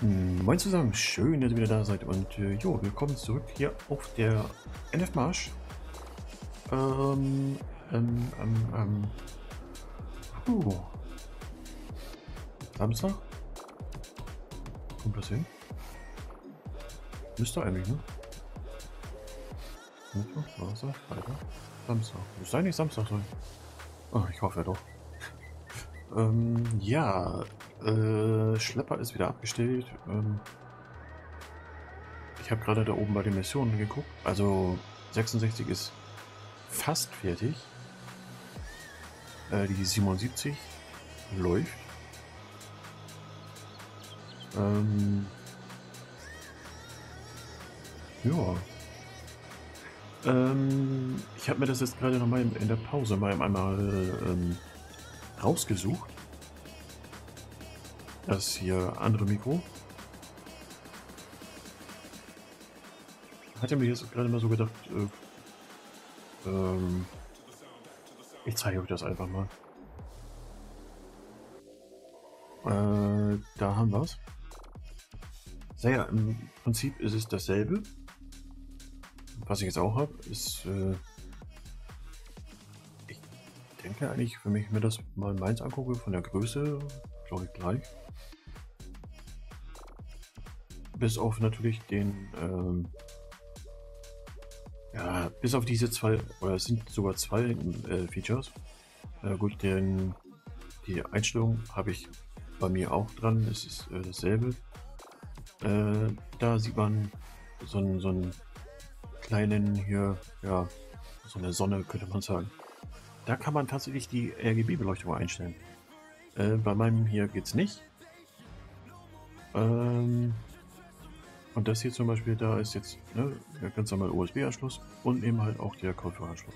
Moin zusammen, schön, dass ihr wieder da seid und äh, jo, willkommen zurück hier auf der NF Marsch. Ähm, ähm, ähm, ähm. Puh. Samstag? Kommt das hin? Müsste eigentlich, ne? Mittwoch, Donnerstag, Freitag, Samstag. Müsste eigentlich Samstag sein. Oh, ich hoffe doch. ähm, ja, äh, Schlepper ist wieder abgestellt. Ähm, ich habe gerade da oben bei den Missionen geguckt. Also 66 ist fast fertig. Äh, die 77 läuft. Ähm, ja. Ähm, ich habe mir das jetzt gerade noch mal in, in der Pause mal einmal ähm, rausgesucht. Das hier andere Mikro. Hatte mir jetzt gerade mal so gedacht, äh, ähm, ich zeige euch das einfach mal. Äh, da haben wir es. Naja, im Prinzip ist es dasselbe. Was ich jetzt auch habe, ist, äh, ich denke eigentlich, wenn ich mir das mal meins angucke, von der Größe, glaube ich gleich. Bis auf natürlich den, ähm, ja, bis auf diese zwei, oder es sind sogar zwei äh, Features. Äh, gut, den, die Einstellung habe ich bei mir auch dran, es ist äh, dasselbe. Äh, da sieht man so einen, so einen kleinen hier, ja, so eine Sonne könnte man sagen. Da kann man tatsächlich die RGB-Beleuchtung einstellen. Äh, bei meinem hier geht es nicht. Ähm, und das hier zum Beispiel, da ist jetzt ne, der ganz normale USB-Anschluss und eben halt auch der Kopfhöreranschluss.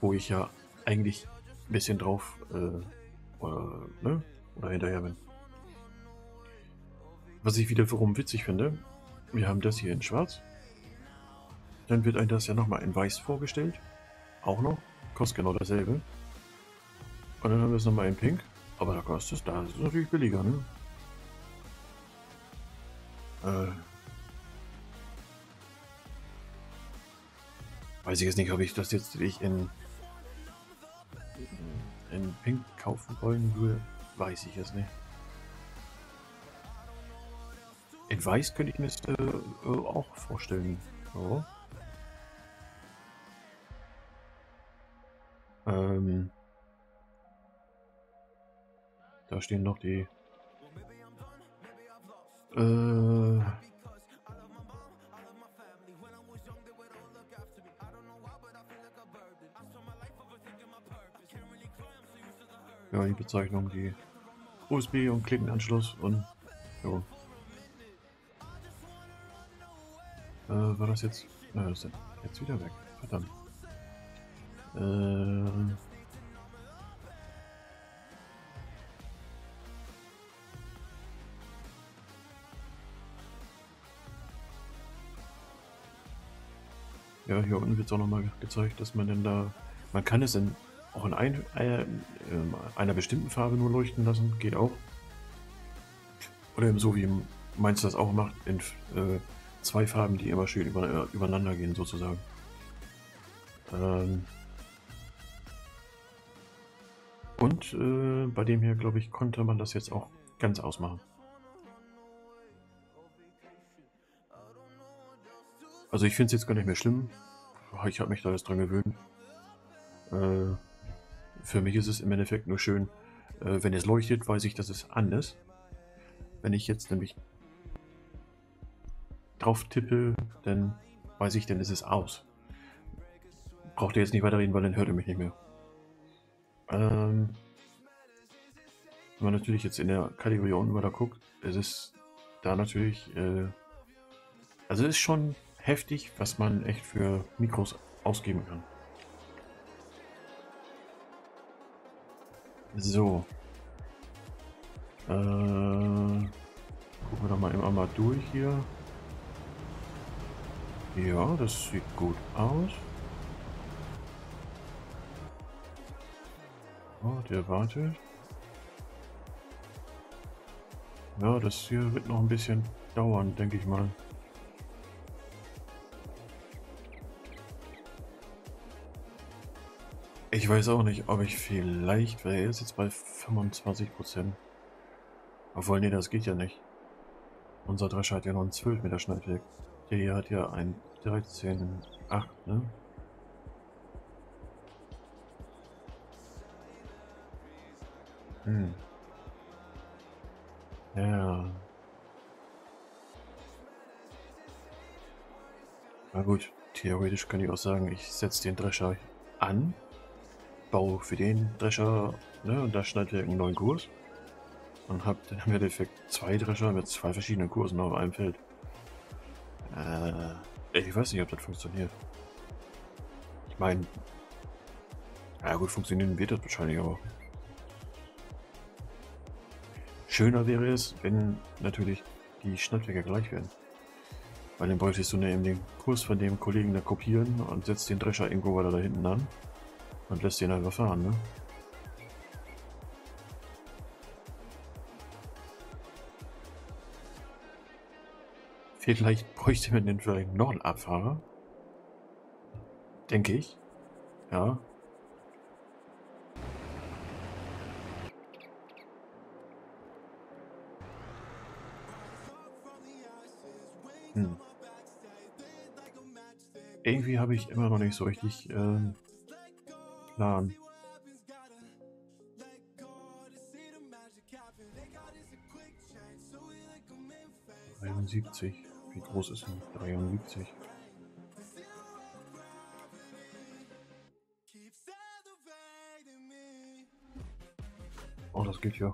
Wo ich ja eigentlich ein bisschen drauf äh, oder, ne, oder hinterher bin. Was ich wiederum witzig finde, wir haben das hier in schwarz. Dann wird einem das ja nochmal in weiß vorgestellt. Auch noch. Kostet genau dasselbe. Und dann haben wir es nochmal in pink. Aber da kostet es, da ist es natürlich billiger, ne? Äh, weiß ich jetzt nicht, ob ich das jetzt ich in, in Pink kaufen wollen würde. Weiß ich jetzt nicht. In Weiß könnte ich mir das äh, auch vorstellen. So. Ähm, da stehen noch die äh, ja, die Bezeichnung, die USB und Klinkenanschluss und jo. Äh, war das jetzt? Äh, ist jetzt wieder weg. Verdammt. Äh, Ja, hier unten wird es auch nochmal gezeigt, dass man denn da, man kann es in, auch in ein, äh, einer bestimmten Farbe nur leuchten lassen, geht auch. Oder eben so wie meins das auch macht, in äh, zwei Farben, die immer schön über, äh, übereinander gehen sozusagen. Ähm und äh, bei dem hier, glaube ich, konnte man das jetzt auch ganz ausmachen. Also ich finde es jetzt gar nicht mehr schlimm. Ich habe mich da jetzt dran gewöhnt. Äh, für mich ist es im Endeffekt nur schön, äh, wenn es leuchtet, weiß ich, dass es an ist. Wenn ich jetzt nämlich drauf tippe, dann weiß ich, dann ist es aus. Braucht ihr jetzt nicht weiterreden, weil dann hört ihr mich nicht mehr. Ähm, wenn man natürlich jetzt in der Kategorie unten weiter guckt, es ist da natürlich, äh, also es ist schon heftig, was man echt für Mikros ausgeben kann. So. Äh, gucken wir doch mal immer mal durch hier. Ja, das sieht gut aus. Oh, der wartet. Ja, das hier wird noch ein bisschen dauern, denke ich mal. Ich weiß auch nicht, ob ich vielleicht, weil er ist jetzt bei 25 Prozent. Obwohl, nee, das geht ja nicht. Unser Drescher hat ja noch ein 12 Meter Schneidwerk. Der hier hat ja ein 13,8, ne? Hm. Ja. Na gut, theoretisch kann ich auch sagen, ich setze den Drescher an, baue für den Drescher, ne, und da schneidet er einen neuen Kurs und habe dann im Endeffekt zwei Drescher mit zwei verschiedenen Kursen auf einem Feld. Äh, ich weiß nicht, ob das funktioniert. Ich meine, ja gut, funktionieren wird das wahrscheinlich auch. Schöner wäre es, wenn natürlich die Schnittwerke gleich wären. Weil dann bräuchtest du eben den Kurs von dem Kollegen da kopieren und setzt den Drescher irgendwo weiter da hinten an und lässt den einfach fahren, ne? Vielleicht bräuchte man den vielleicht noch einen Abfahrer. Denke ich. Ja. Hm. Irgendwie habe ich immer noch nicht so richtig äh, Plan. Dreiundsiebzig. Wie groß ist denn 73? Oh, das geht ja.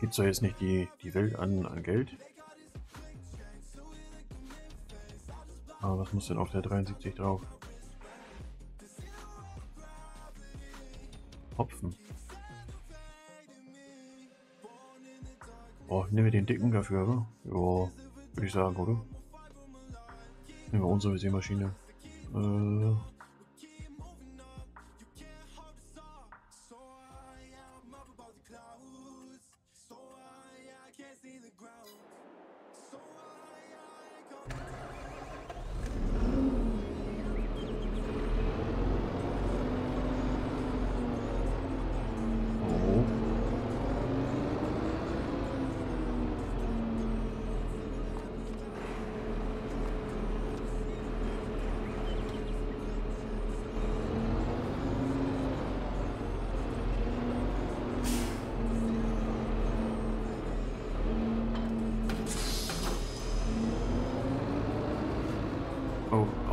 Gibt es da jetzt nicht die, die Welt an, an Geld? Aber was muss denn auf der 73 drauf? Hopfen. Oh, nehmen wir den dicken dafür, oder? Ja, würde ich sagen, oder? Nehmen wir unsere Seemaschine. Äh,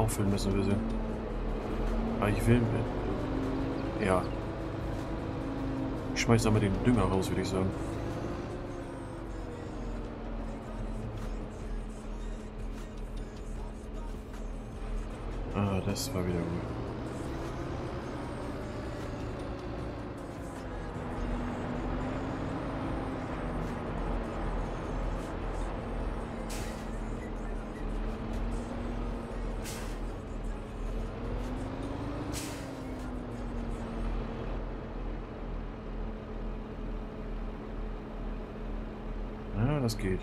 auffüllen müssen wir sie. Aber ich will... Ja. Ich schmeiß einmal den Dünger raus, würde ich sagen. Ah, das war wieder gut. Das geht.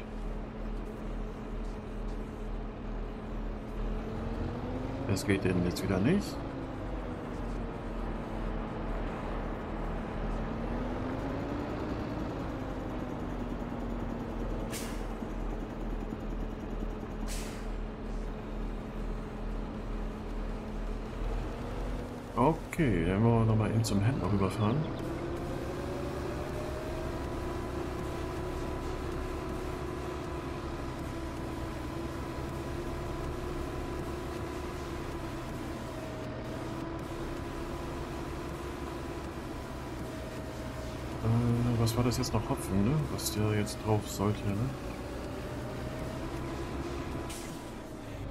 Das geht denn jetzt wieder nicht. Okay, dann wollen wir nochmal eben zum Händler rüberfahren. Was war das jetzt noch Hopfen, ne? Was der jetzt drauf sollte, ne?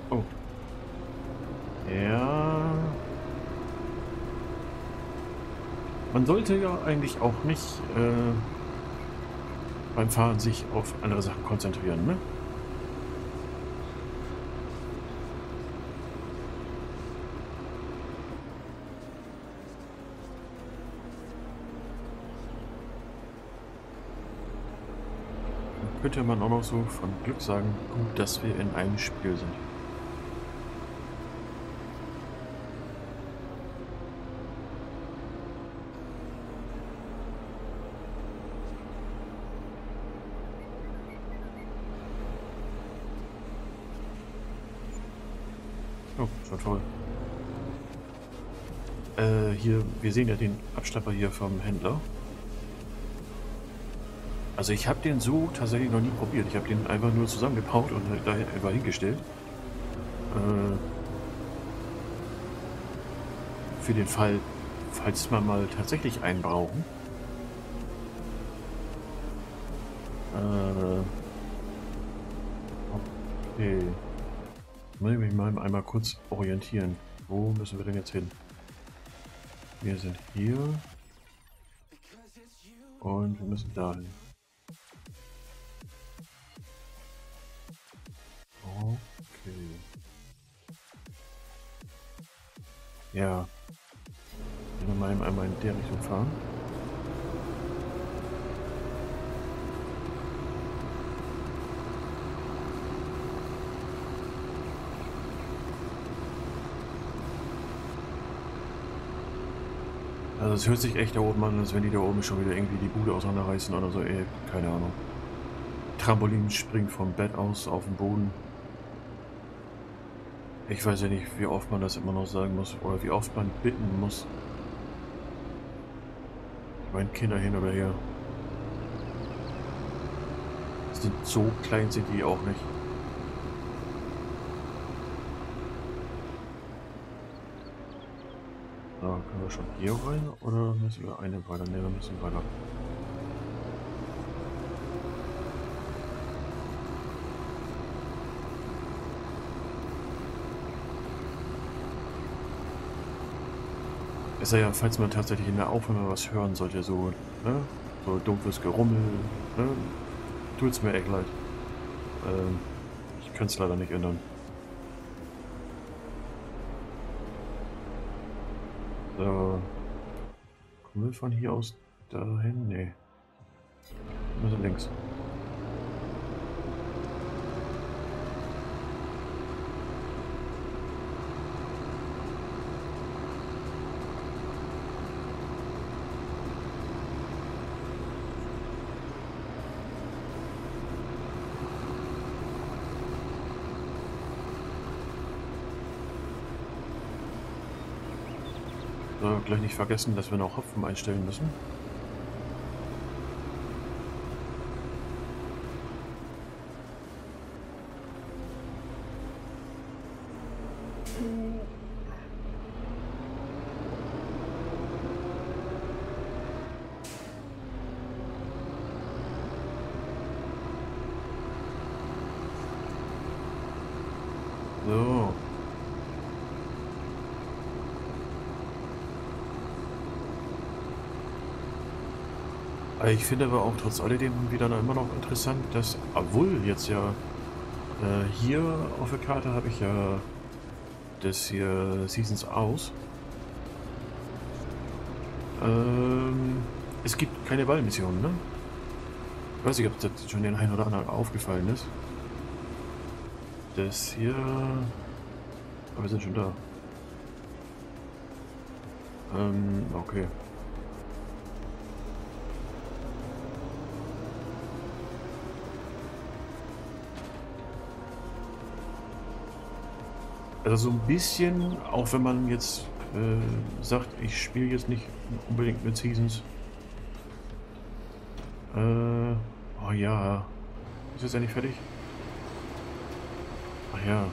Oh. Ja. Man sollte ja eigentlich auch nicht äh, beim Fahren sich auf andere Sachen konzentrieren, ne? Könnte man auch noch so von Glück sagen, gut, dass wir in einem Spiel sind. Oh, schon toll. Äh, wir sehen ja den Abschlepper hier vom Händler. Also ich habe den so tatsächlich noch nie probiert. Ich habe den einfach nur zusammengebaut und da einfach hingestellt. Äh, für den Fall, falls wir mal tatsächlich einen brauchen. Äh, okay. Muss ich mich mal einmal kurz orientieren. Wo müssen wir denn jetzt hin? Wir sind hier. Und wir müssen dahin. Ja. Wir mal einmal in der Richtung fahren. Also es hört sich echt da oben an, als wenn die da oben schon wieder irgendwie die Bude auseinanderreißen oder so, ey, keine Ahnung. Trampolin springt vom Bett aus auf den Boden. Ich weiß ja nicht, wie oft man das immer noch sagen muss oder wie oft man bitten muss. Ich meine, Kinder hin oder her. Sind so klein sind die auch nicht. So, können wir schon hier rein oder müssen wir eine weiter? Ne, wir müssen weiter. Ist ja, falls man tatsächlich in der Aufnahme was hören sollte, so, ne? So dumpfes Gerummel, ne? Tut's mir echt leid. Ähm, ich könnte es leider nicht ändern. So. Kommen wir von hier aus dahin? Nee. Wir links. So, gleich nicht vergessen, dass wir noch Hopfen einstellen müssen. So. Ich finde aber auch trotz alledem wieder immer noch interessant, dass, obwohl jetzt ja äh, hier auf der Karte habe ich ja das hier Seasons aus. Ähm, es gibt keine Ballmissionen, ne? Ich weiß nicht, ob das schon den einen oder anderen aufgefallen ist. Das hier... Aber wir sind schon da. Ähm, okay. Also so ein bisschen, auch wenn man jetzt äh, sagt, ich spiele jetzt nicht unbedingt mit Seasons. Äh, oh ja. Ist jetzt endlich fertig? Ach ja.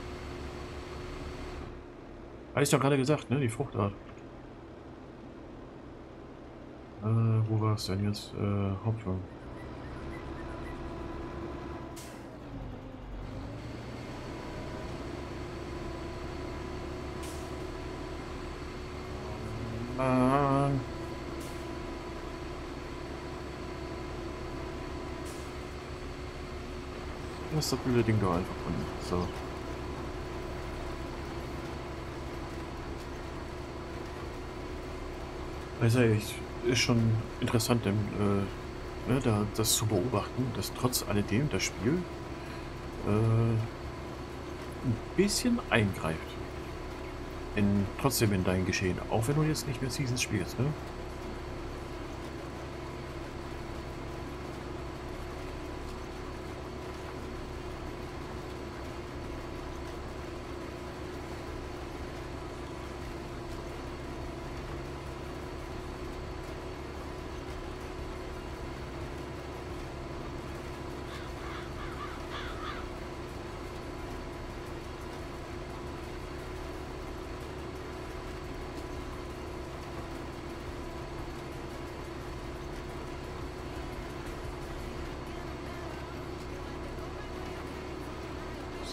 Habe ich doch gerade gesagt, ne? Die Fruchtart. Äh, wo war es denn jetzt? Äh, Hauptwagen. Mann. Lass das blöde Ding doch einfach unten. So. Also ich, ist schon interessant, denn, äh, ne, da, das zu beobachten, dass trotz alledem das Spiel äh, ein bisschen eingreift. In, trotzdem in dein Geschehen, auch wenn du jetzt nicht mehr Seasons spielst, ne?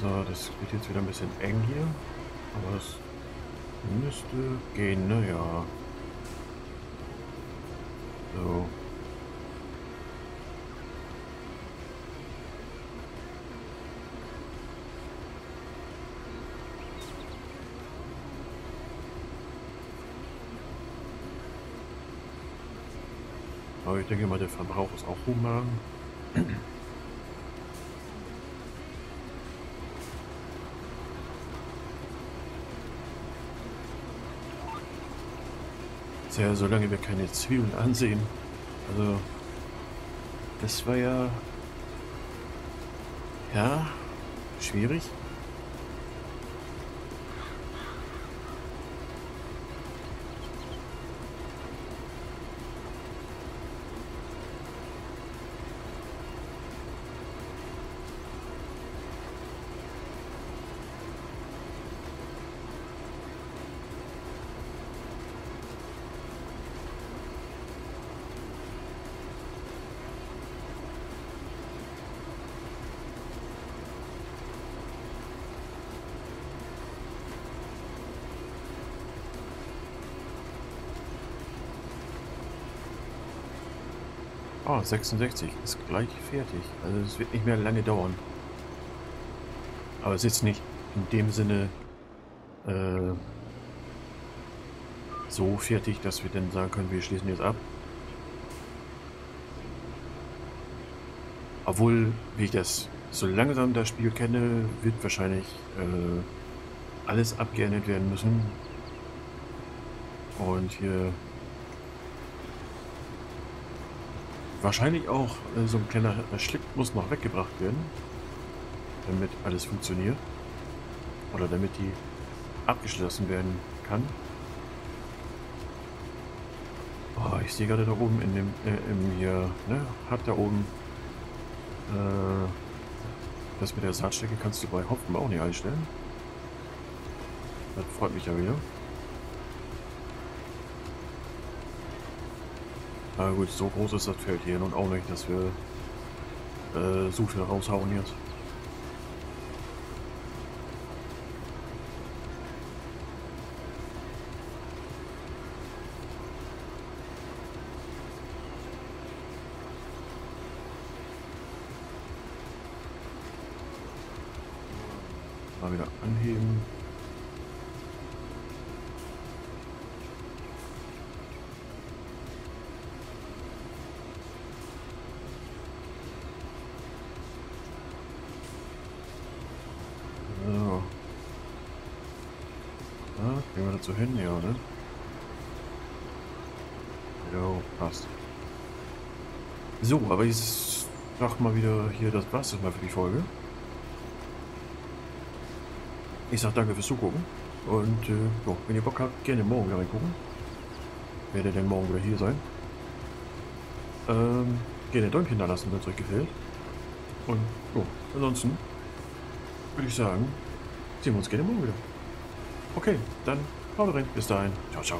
So, das wird jetzt wieder ein bisschen eng hier. Aber es müsste gehen, ne? Ja. So. Aber ich denke mal, der Verbrauch ist auch human. Ja, solange wir keine Zwiebeln ansehen. Also, das war ja... Ja, schwierig. Oh, 66 ist gleich fertig. Also es wird nicht mehr lange dauern. Aber es ist nicht in dem Sinne äh, so fertig, dass wir dann sagen können, wir schließen jetzt ab. Obwohl, wie ich das so langsam das Spiel kenne, wird wahrscheinlich äh, alles abgeändert werden müssen. Und hier Wahrscheinlich auch äh, so ein kleiner Schlick muss noch weggebracht werden, damit alles funktioniert. Oder damit die abgeschlossen werden kann. Oh, ich sehe gerade da oben in dem, äh, im hier, ne, hat da oben, äh, das mit der Saatstrecke kannst du bei Hopfen auch nicht einstellen. Das freut mich ja wieder. Na gut, so groß ist das Feld hier nun auch nicht, dass wir äh, so viel raushauen jetzt. Mal wieder anheben. So hin, ja, ne? Jo, passt. So, aber ich sag mal wieder hier, das war's jetzt mal für die Folge. Ich sag danke fürs Zugucken. Und äh, jo, wenn ihr Bock habt, gerne morgen wieder reingucken. Werde denn morgen wieder hier sein. Ähm, gerne ein Däumchen da lassen, wenn es euch gefällt. Und jo, ansonsten würde ich sagen, sehen wir uns gerne morgen wieder. Okay, dann Haut rein. Bis dahin. Ciao, ciao.